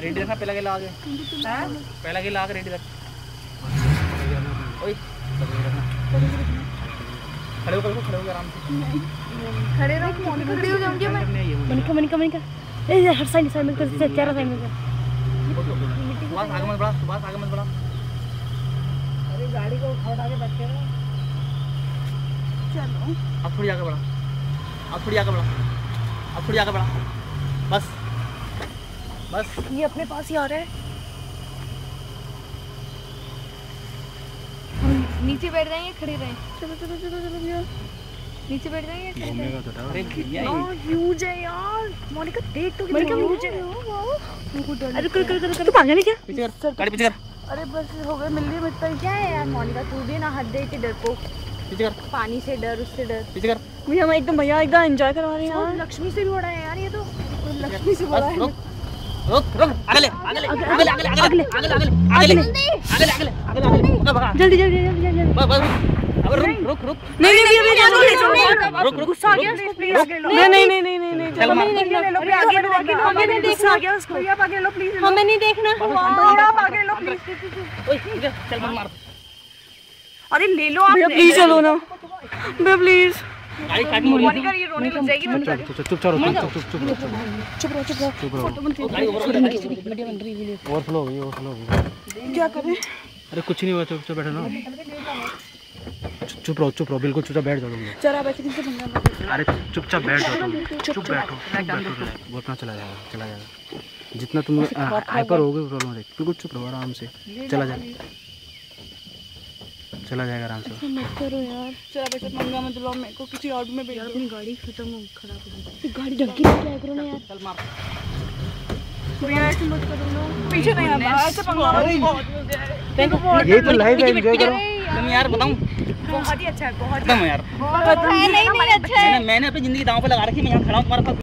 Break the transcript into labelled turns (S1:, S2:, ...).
S1: Ready रखना पहला गिला आगे पहला गिला आगे रेडी रख। ओए खड़े हो खड़े हो आराम से।
S2: खड़े रहो खड़ी हो जाऊँगी मैं
S3: मनिका मनिका मनिका ए हर साइड साइड में कर चेहरा साइड में कर।
S1: सुभाष आगे मत बढ़ा सुभाष आगे मत बढ़ा।
S4: अरे गाड़ी को उठा के बैठे ना
S2: चलो
S1: अब थोड़ी आगे बढ़ा। अब थोड़ी आगे बढ़ा। अब थोड़ी आगे बढ़ा। बस। बस।
S3: ये अपने पास ही आ रहा है।
S2: नीचे बैठ जाएँगे खड़े रहें? चलो चलो चलो चलो भैया। नीचे बैठ जाएँगे खड़े रहें?
S1: अरे
S3: यार ह्यूज है यार। मोनिका देख तो कितना ह्यूज है। अरे कर कर कर कर। तू भाग नहीं क्या?
S1: पीछे कर गाड़ी पीछे कर।
S2: अरे बस हो गए मिल रही मिलता
S3: क्या है यार मोनिका तू भी ना हद दे के डर को।
S1: पीछे कर।
S3: पानी से डर उससे डर।
S1: पीछे कर।
S3: भैया हम एकदम भैया एकदम एंजॉय करवा रहे हैं। यार
S2: लक्ष्मी से भी बड़ा है यार ये तो।
S3: लक्ष्मी से
S1: बस रुक रुक रुक आगे ले आगे ले आगे ले आगे ले आगे ले आगे ले आगे ले आगे ले आगे ले आगे ले आगे ले आगे ले भगा
S3: जल्दी जल्दी जल्दी जल्दी जल्दी।
S1: बस बस अब रुक रुक रुक
S3: नहीं नहीं भैया नहीं नहीं
S1: रुक रुक
S3: गुस्सा आ गया उसको प्लीज़ नहीं नहीं नहीं नहीं नहीं नहीं
S1: चल
S3: नहीं देखना अरे आगे लो आगे लो आगे नहीं देखना आ गया उसको
S2: भैया आगे लो प्लीज़
S3: हमें नहीं देखना
S2: भैया आप आगे लो प्लीज़
S1: ओए चल मार
S2: अरे ले लो आप
S3: प्लीज़ चलो ना भैया प्लीज़
S1: गाड़ी काट
S2: मोनिका ये रोने लग जाएगी मैं
S5: चुप चुप चुप चुप चुप चुप
S3: चुप रहो चुप रहो।
S5: चुप रहो।
S1: गाड़ी ओवर
S5: ओवरफ्लो हो गई ओवरफ्लो हो गई।
S2: क्या करें
S5: अरे कुछ नहीं हुआ चुप चुप बैठो ना। चुप- रहो चुप रहो बिल्कुल चुपचाप बैठ जाओ
S2: पंगा
S5: अरे चुपचाप बैठ जाओ तुम चुप बैठो वो अपना चला जाएगा चला जाएगा। जितना तुम हाइपर होगे प्रॉब्लम बिल्कुल चुप रहो आराम से। चला जाएगा चला जाएगा आराम से।
S3: मत करो यार।
S2: जरा बैठ पंगा मत लो मेरे को किसी और में भेज
S3: अपनी गाड़ी खत्म हो खराब हो गई। गाड़ी ढंग की लेके आया करो ना यार।
S1: चल मार।
S2: भैया ऐसे मत करो पीछे नहीं आता ऐसे पंगा मत
S5: यही तो लाइफ है एंजॉय करो।
S1: तुम यार बताऊँ?
S2: बहुत ही अच्छा है बहुत
S1: एकदम यार?
S2: नहीं नहीं अच्छा
S1: मैंने मैंने अपनी ज़िंदगी दांव पे लगा रखी मैं यहाँ खड़ा हूँ तुम्हारे पास